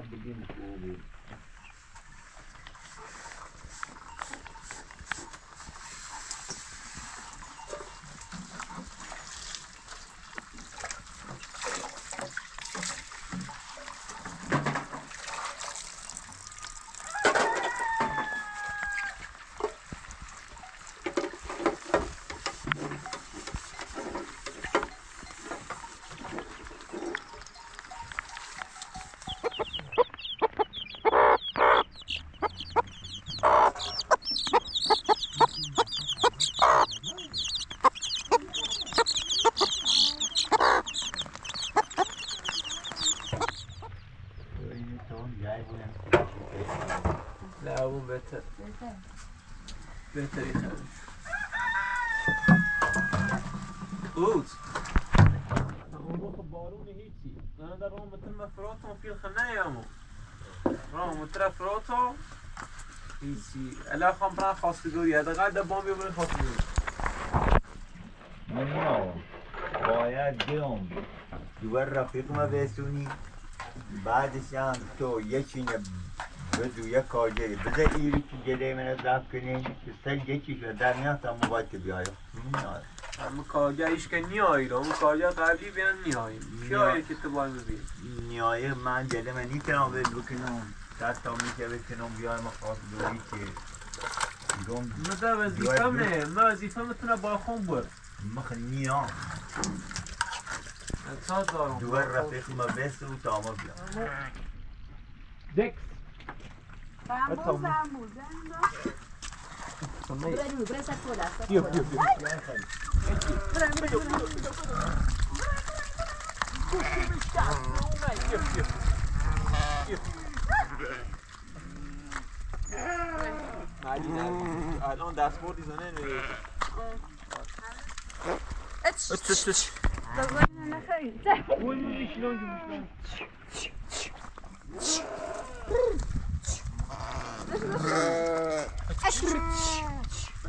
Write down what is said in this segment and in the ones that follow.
будинку. بهتر بهتری خیلی اوت اون خب بارون هیچی انا در اون مثل ما فراتو في الخناية امو رام متر فراتو هیچی الا خام بران خواستگوری هذا قاعد بام بيبرن خواستگوری نه باید بیام دوباره رفیقم برسونی بعدش هم تو یکینه ایری که گله من ضبط کنی که سر یکی شد در میاد تا موبایل که بیایم اما کارگریش که نیایی رو اون کارگر قبلی بیان نیاییم کی آیه که تو باید ببین نیایه من گله من نیتونم ول بکنم صد تا میشه بکنم بیایم خواست دوری که من در وظیفمه من وظیفه می‌تونه با خون بر مخ نیام تا دارم دوباره رفیقم برسون تا ما بیام دکس Vamos, Então, vamos, vamos. Breno, Breno, essa folha, essa Io, folha. io, الان دستبورد می‌زنه Ets, اچ اچ dat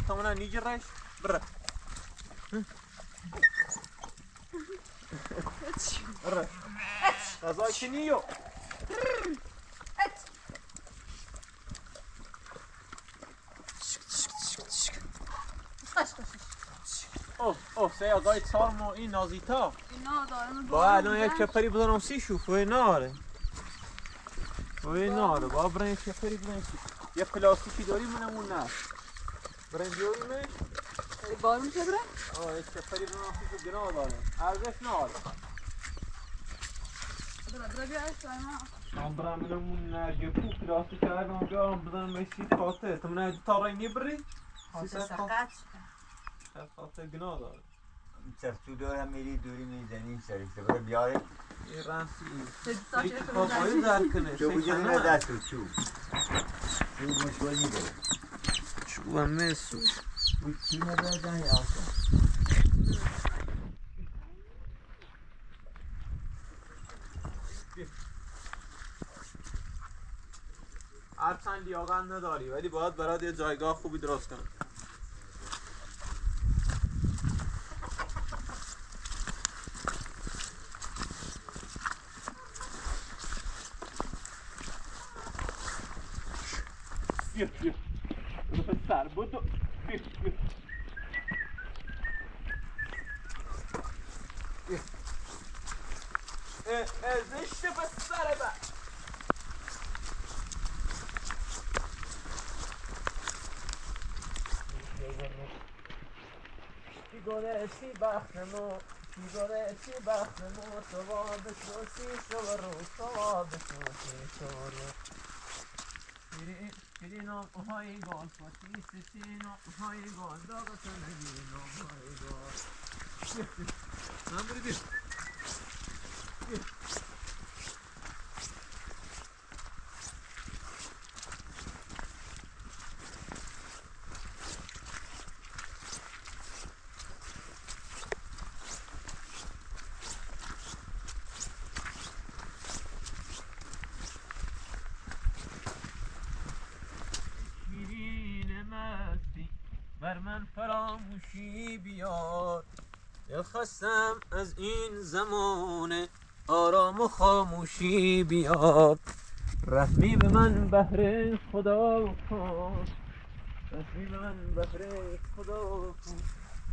Então, na ninja, reis. Brrr. Brrr. Das euch Nio. Oh, oh, se ja gajtë sarmo i nazita. I nazita, e në bërë. Ba, në e që përi bëdë nëmësishu, fëjë nare. Fëjë nare, ba, bërë e që përi bëdë nëmësishu. یه پلاستیکی داری منمون نه. برن بیاریمش بارون چه بره؟ آه یک بزنم سی شو گناه داره ارزش ناره برا برا بیا اسلاما من برم منمون نه گپو پلاستیک کردم بیارم بزنم سی خاطر تو من تا رای نیبری سیصد سقط خاطر گناه داره. چفتو دارم میری دوری می‌زنی سرش بره بیاره یه رنسی. این کافایی در کنه. نه. دست و چوب. آسان هرچند لیاقت نداری ولی باید برات یه جایگاه خوبی درست کنم. بیا بیا برو پسر بدو بیا بیا بیا. اه اه زشته پسر بر کی گذشتی بختمو کی گذشتی بختمو تو با بشوسی شو رو تو با بشوسی شو Severino, my God, Patricino, my God, Dağ Severino, my God. ben bunu bir خاموشی بیار رسمی به من بهره خدا کن. رسمی به من بهره خدا کن.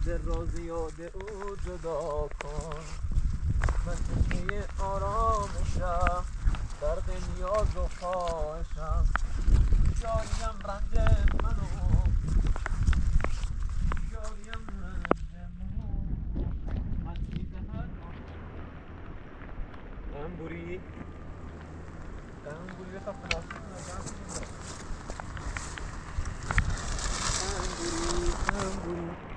در راز یاد او جدا کن. من تشنه آرامشم درد نیاز و خواهشم. یاریم رنج منو. یاریم Tamburi, tamburi.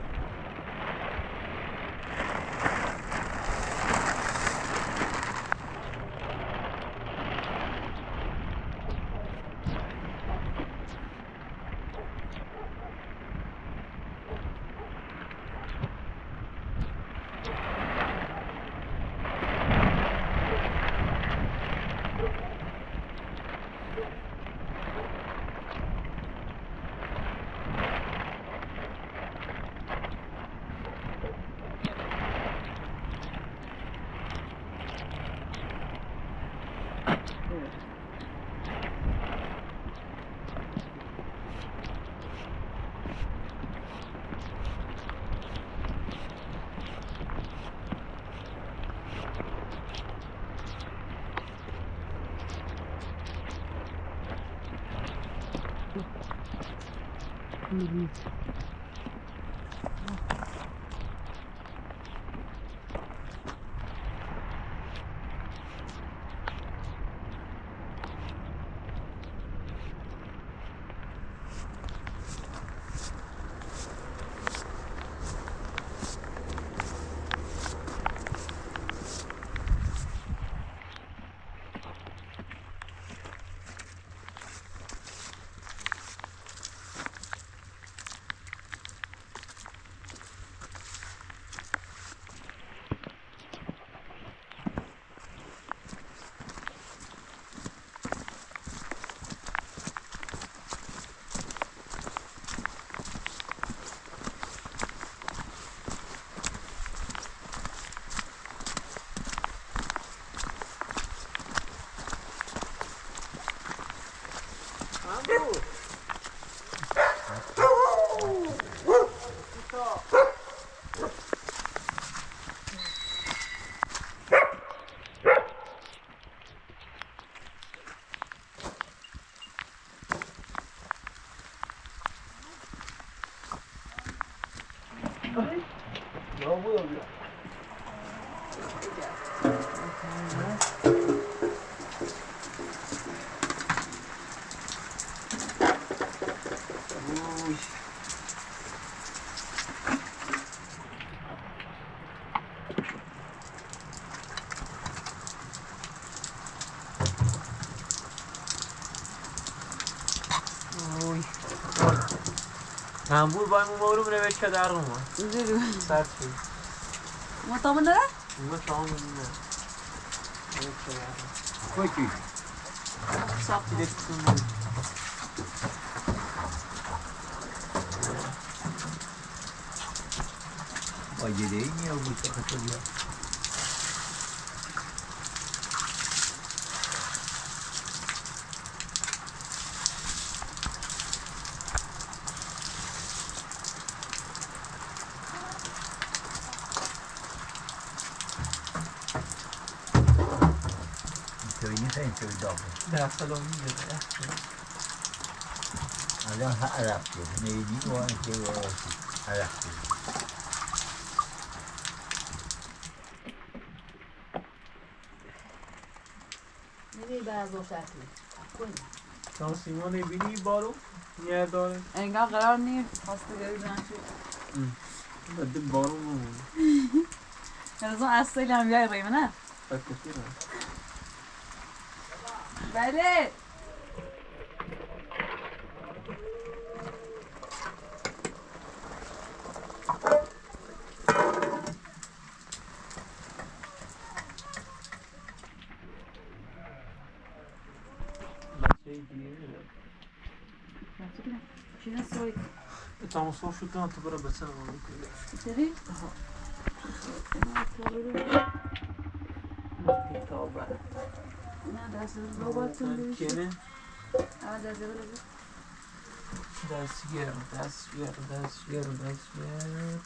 было. Мельница. do. Tambur bangu morum ne beş kadar mı? Zırı. Sert şey. Mu tamı ne? Mu tamı ne? Evet şey kadar. Koy ki. Sap bile tutulmadı. Ay yedeğin ya bu sakatı ya. الان هر عرف دو میدی؟ و که و آسی عرف دو میدی برز بارو نیر داره اینگه قرار نیر خواسته گرد نشید بده بارو نمو هرزان اصلی هم بیای بایی منه بکتی رو Vai ler! Там слушаю, там ты барабаса на луку. Смотри. Ага. Ну, دیدی؟ Tavba. نه دست باباتون بیش کنه آه دست بگو دستگیر دستگیر دستگیر دستگیر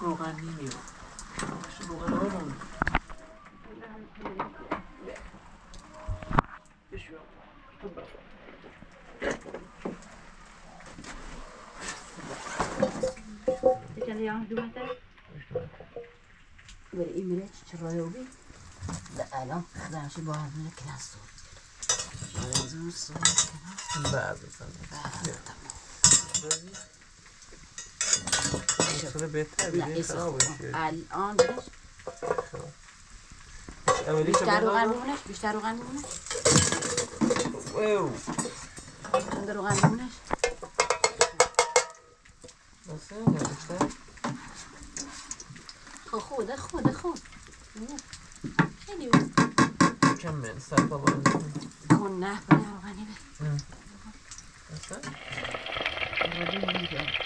روغن نیمی روغن آرام Kan jag du inte? بري إمريت شرايوبي لا لا خدعنا شي بعض من كنا الصوت لازم الصوت كنا بعد الآن بلاش بيشتر وغنمونش بيشتر وغنمونش واو ندير وغنمونش بس أنا بيشتر خوده خوده خود خیلی کم من سر بابا کن نه بله روغنی به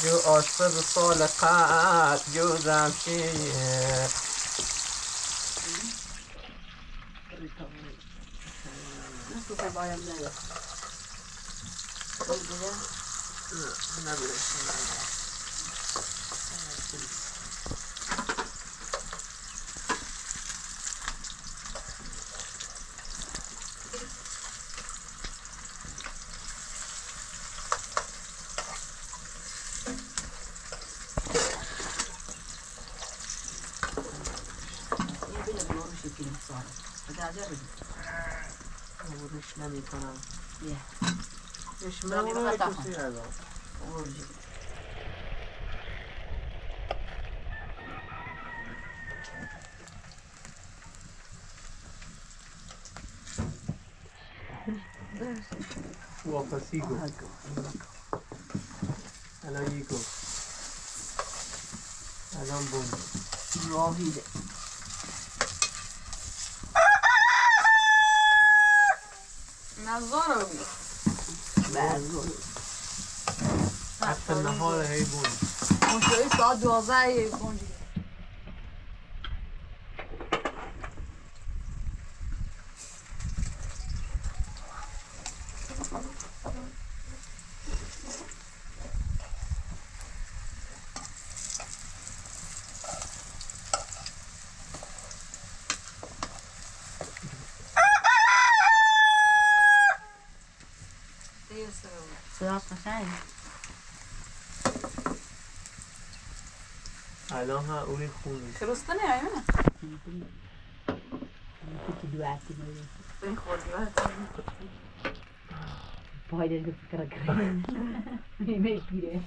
مثلا روغنی میگه جو آشپز سال তখন Waffasigo. Alayigo. Alambon. Rovide. Nazorovi. Bello. واپسیگو الان یکو الان بوم راهیده نظاره بگو برگوی حتی Aha, uvijek uniš. Jel ostane, aqui, Neki aqui? ne znam. Ne hodvati. Pojdeš ga se ficar Ime Me pire.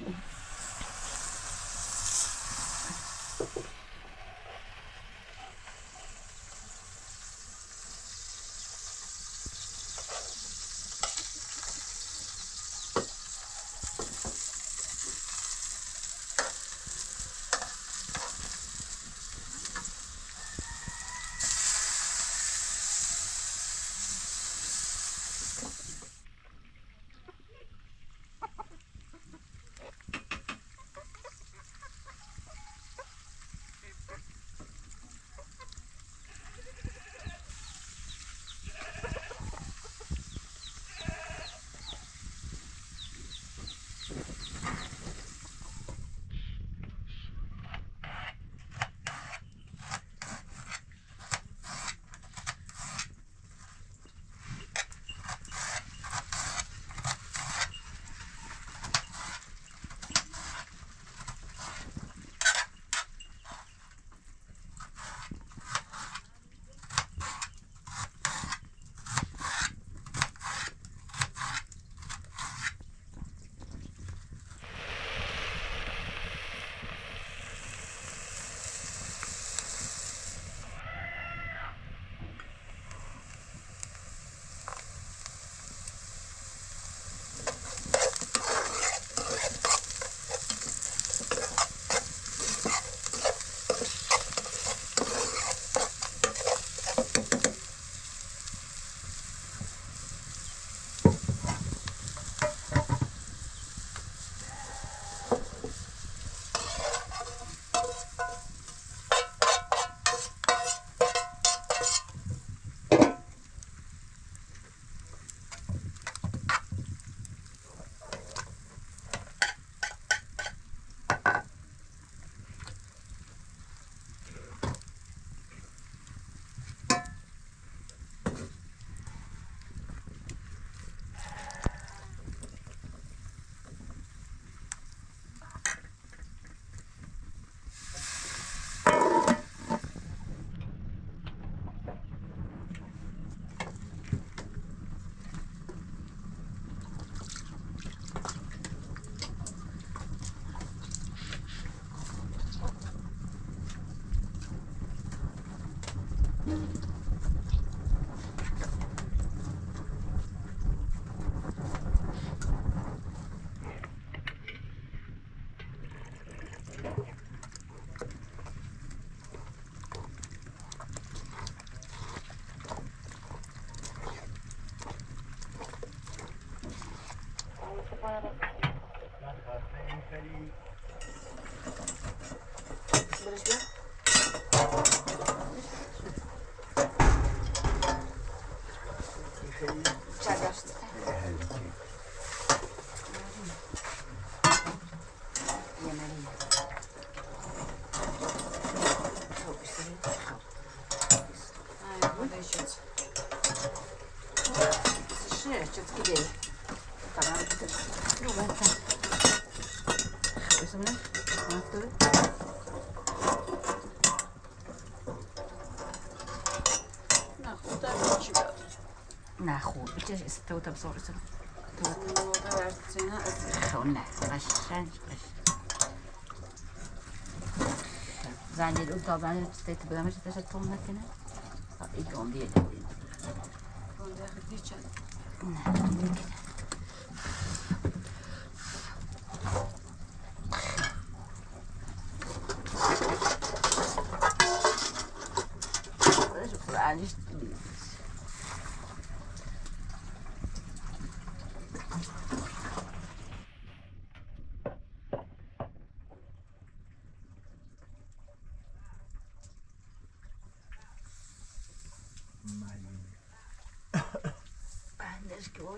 الأزيز تو تبصور سم تو تبصور سم رشان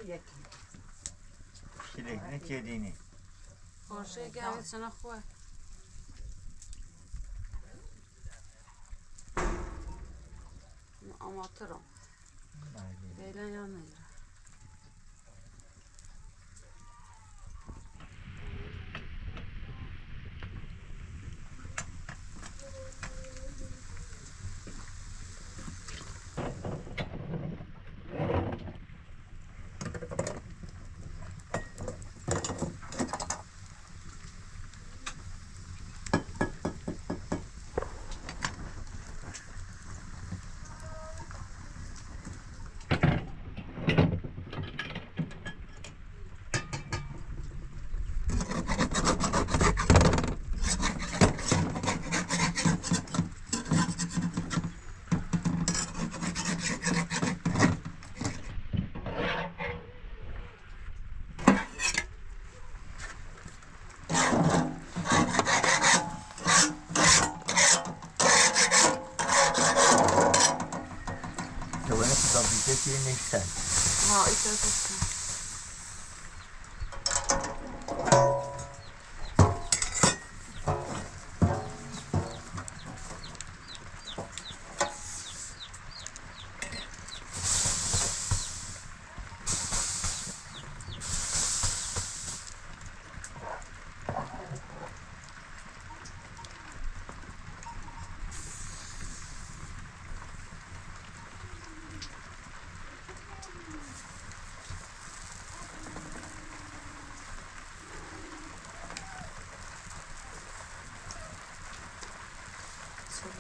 یکی شلک نچدینی Kanske gammalt såna sjö. Amatör då. Det är jag nöjd.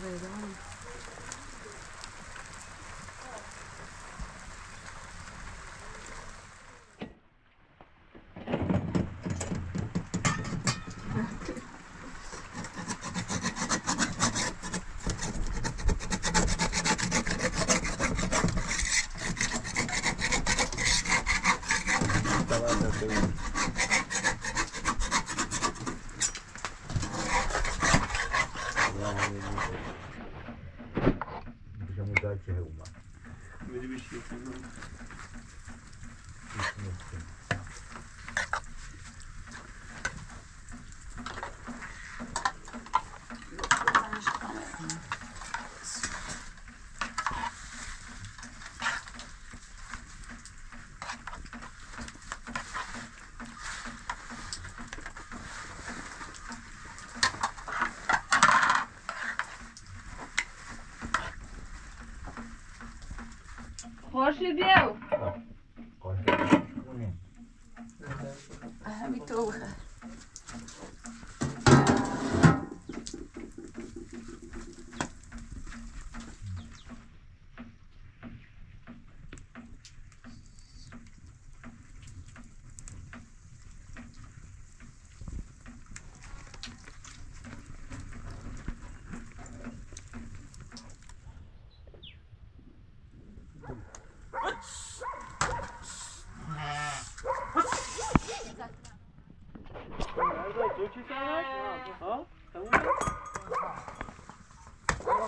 về đó luôn Thank you. Thank you. Poxa, viu?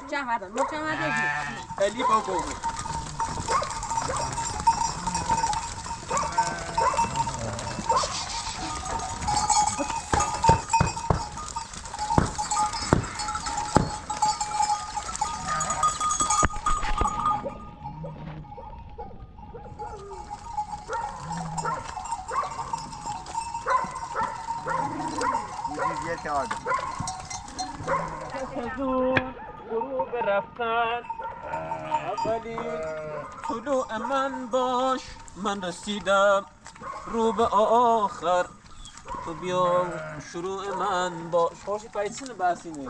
tinha nada, não tinha rada aqui. Ah, é ali, balcão. رسیدم رو به آخر. تو بیا شروع من باش خوشی پیسین بسینه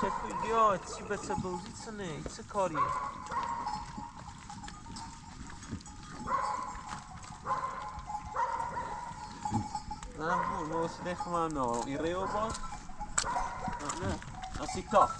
چه بیا چی به چه بوزی؟ سنه چه کاریه؟ نه بود موسیقی خمان نه ایره و با؟ نه اسی کاف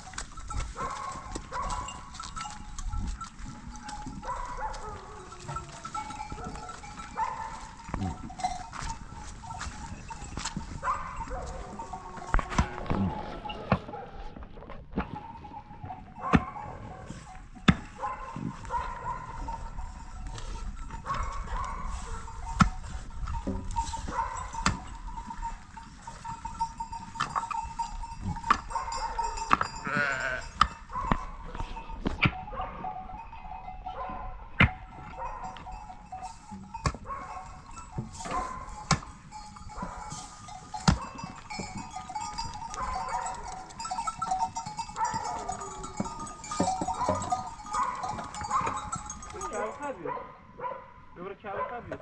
دوباره کبه قبلی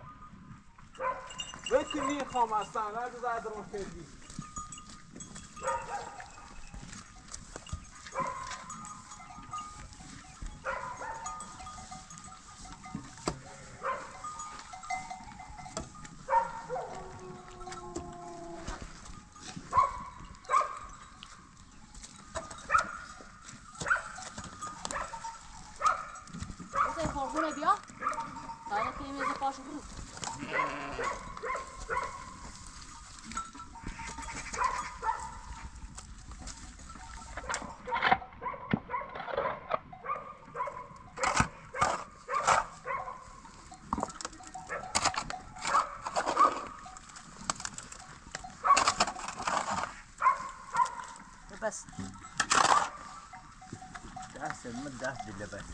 وقتی می‌خوام اصلا نه دو زرد رو کردی حسین خورخونه بیا. تاریخ که میز پاشو برو بس دست من دست دل بس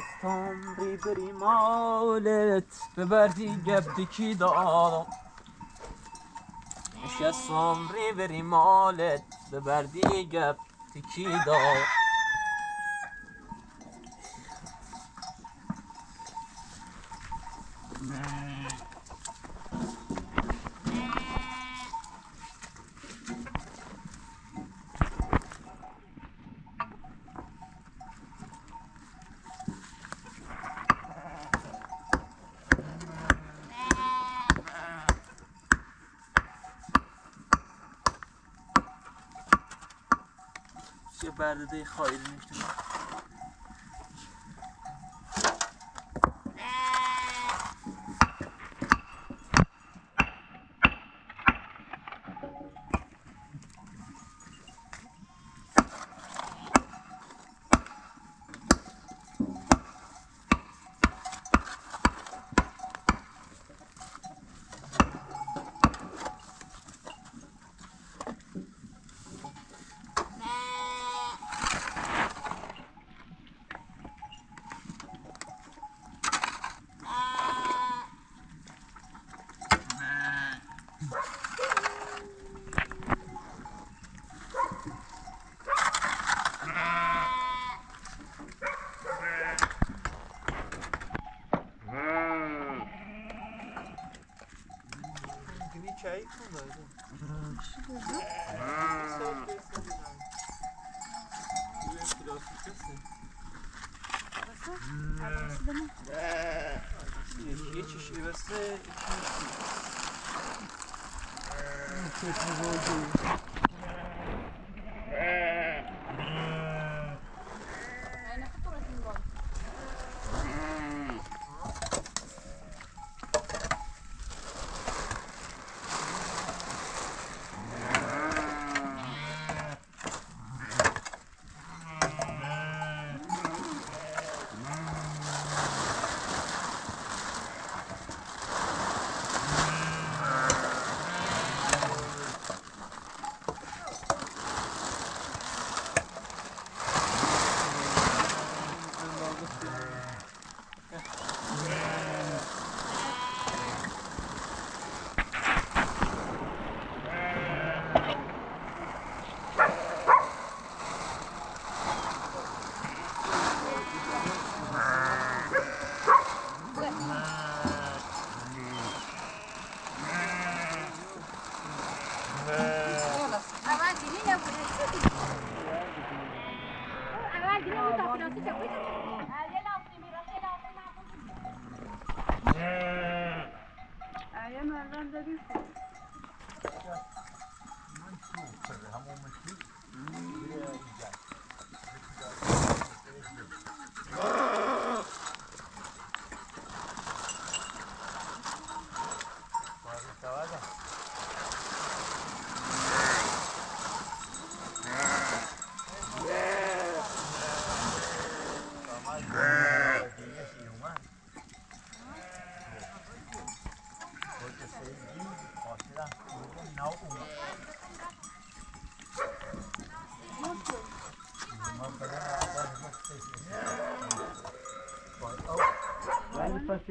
نشستم ری بری مالت ببردی گفتی کی دادم نشستم ری بری مالت ببردی گفتی کی دادم چه برده خواهی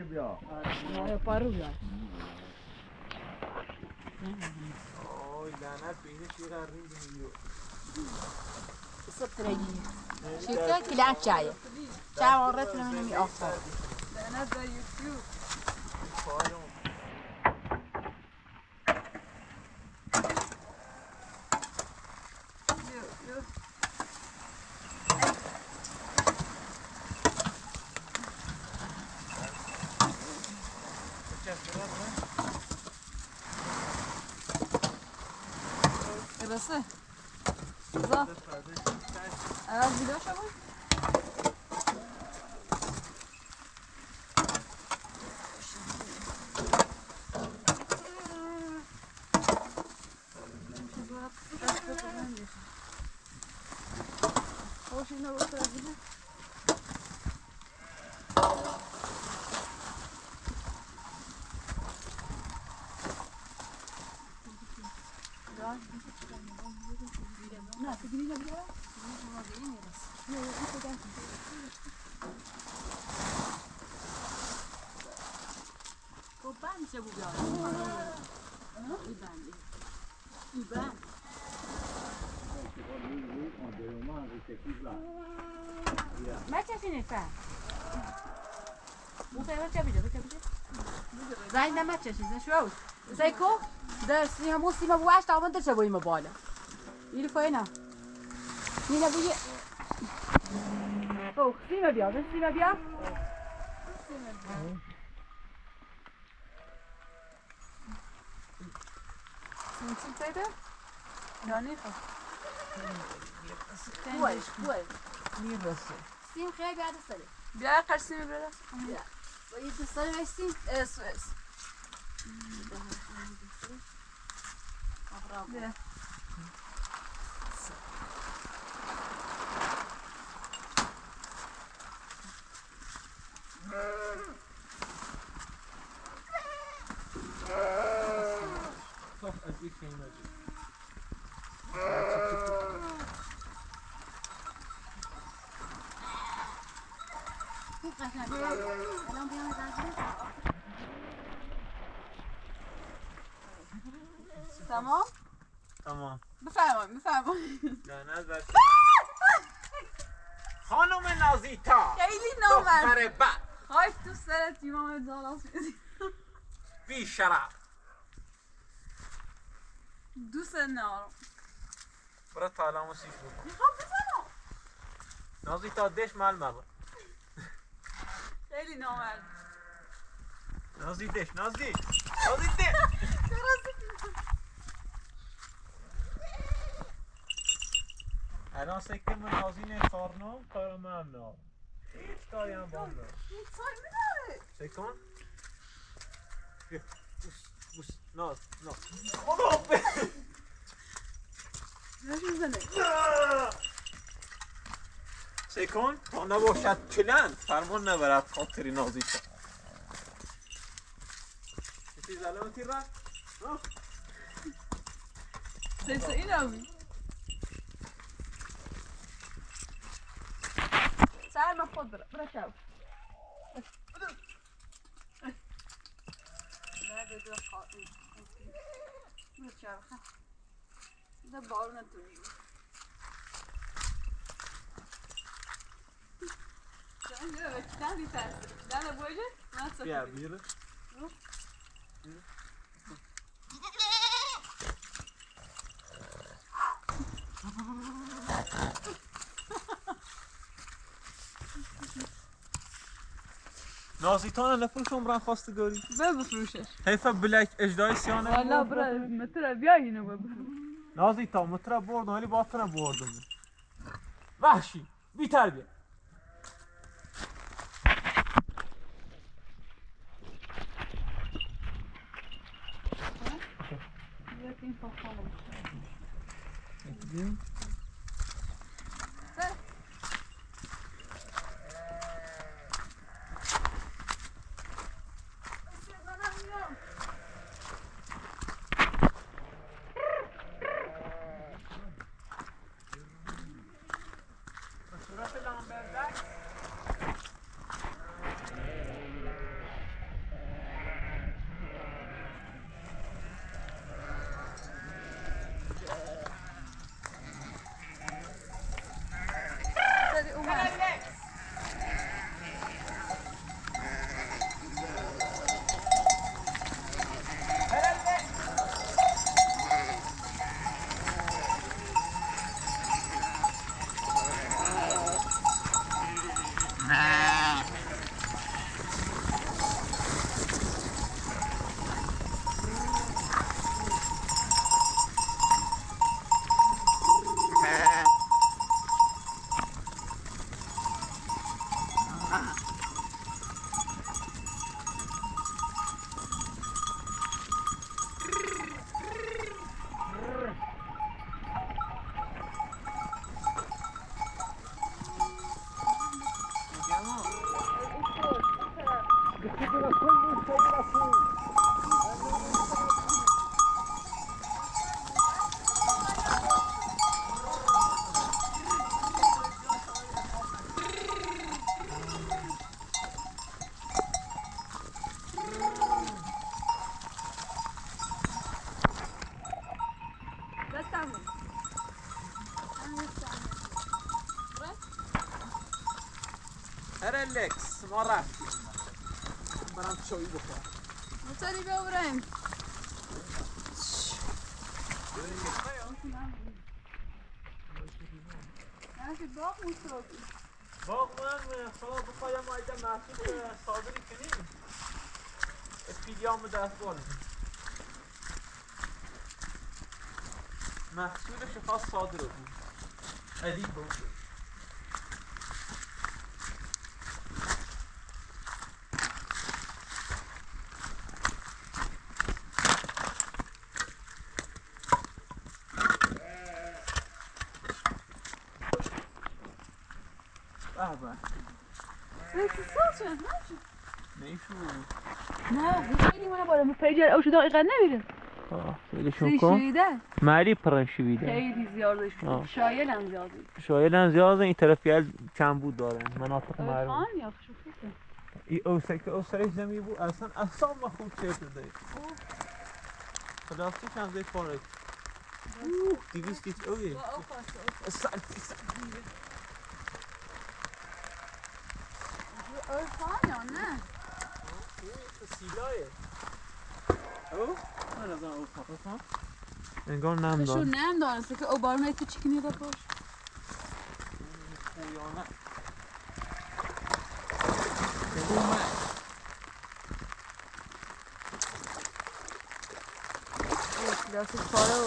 پس که بیا آی لعنت به اینه چی قرار می‌دونی شکل کلان چایه چای ورت نمی آخر لعنت بر یوتیوب Bandzie mówią. I bandy. I bandy. Macie się nie tak. Mówię, macie widzę, macie widzę. Zajna macie się, znasz już. ای بند ما کسی نیستم مو فعلا چه بیده بچه بیده زنگ نمه چشیزه شو زیکو در سیما سیما بواش تاون در شبوی بالا ایلو فاینا نینا بوی او سیما بیا. بس سیما بیا سینسی پیده؟ یا نیخوا بوی بوی می‌رسه سیم خیلی بیاد سری. بیا قرصی می‌بره و یه دوستانی هستیم اس اس بیا از Tá Bravo. É. As if تمام. بفرمایید بفرمایید. خانم نازیتا. خیلی نامرد دختر بد. خواهش تو سرت ایمام دالاس بی شرف. دوست نارم برو تالامو سیش بکن نازی تا دش مال مبا خیلی نامرد نازی دش نازی. نازی دش. الان سکر من نازی نه کارنام کارم هم نه هیچ کاری هم سکن بیا بوس بوس ناز ناز خدا به سکن تا نباشد چلند فرمان نبرد خاطری نازی تا کسی سلامتی رفت؟ سیسو این برم برم شو نه دو خواهی برو شو ده Sen de evet, sen bir tersi. Ben de böyle, ben de بیا بیره نازیتان نفروش عمران خواستگاری. بفروشش حیفه بلک اجدای سیانه. والا برا متر بیا اینو بفروش نازیتا مترا بردم ولی باطنه بردم وحشی بی تربیه هرلکس ما رفتیم برم چایی بخورم موتوری نه باغ موتور باغ من خلا بخوایم آیده محصول صادری کنیم اسپیدیام دست بال محصولش خواست صادر بود ادیب بود به به نیشو نه خیلی من بالا پیجر او شده دقیقا نمیره خیلیشون شویده مری خیلی زیادش آه. شایل هم زیاده شاید هم زیاد این طرفی کم بود دارن مناطق معروف ای او سکه او سرش زمین بود اصلا اصلا ما خوب چه شده خدافتی چند زی پاره دیویست دیت اوی با Idaje. Oh? Ona za ufa. Ufa? En gol nam do. Shumë nam do, se o bërë me këtë qikin e të posh. Kujona. Kujona. Kujona. Kujona. Kujona.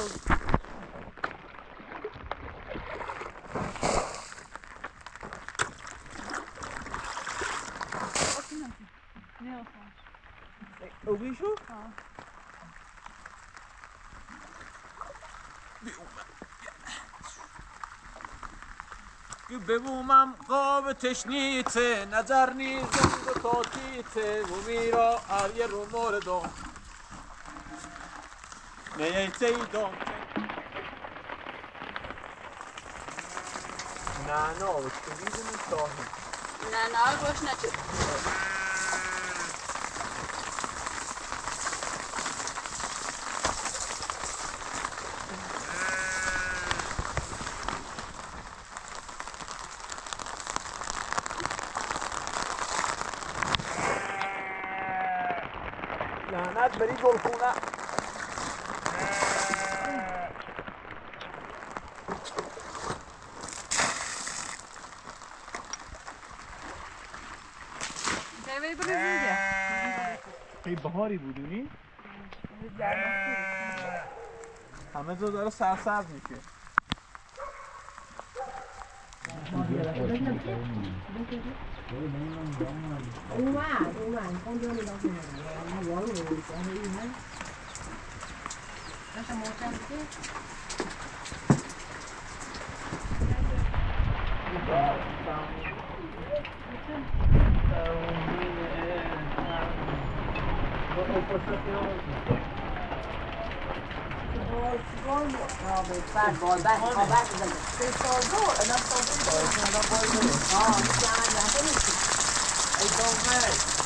ببومم قاب تشنیته نظر نیزم و تاکیته و میرا آریه رو موردم نیته ای دام نه نه بشکویدون شاهی نه نه باش نچه لعنت بری گلخونه خیلی بهاری بودونی؟ همه جا داره سرسبز میشه. đúng quá đúng mà con đưa đi đâu mà nó vỡ rồi sẽ đi hết nó sẽ mua trăm chứ Thank you. barn door. No, big fat boy. Back, oh, back is like a three-star door. And that's all three-star. Oh, I'm trying to finish it. They don't matter.